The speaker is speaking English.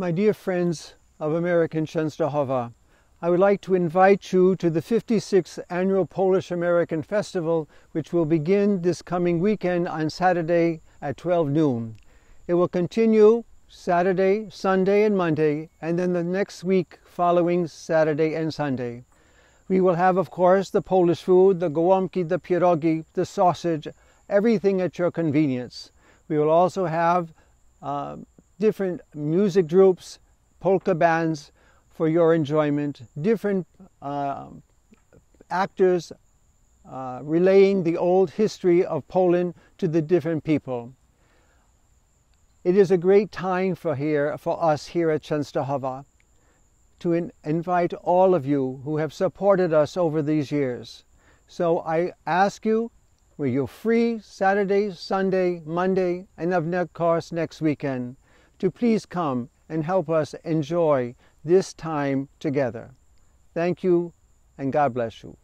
My dear friends of American Częstochowa, I would like to invite you to the 56th Annual Polish American Festival, which will begin this coming weekend on Saturday at 12 noon. It will continue Saturday, Sunday, and Monday, and then the next week following Saturday and Sunday. We will have, of course, the Polish food, the gołąbki, the pierogi, the sausage, everything at your convenience. We will also have uh, different music groups, polka bands for your enjoyment, different uh, actors uh, relaying the old history of Poland to the different people. It is a great time for here for us here at Częstochowa to in, invite all of you who have supported us over these years. So I ask you, where you're free Saturday, Sunday, Monday, and of course next weekend, to please come and help us enjoy this time together. Thank you and God bless you.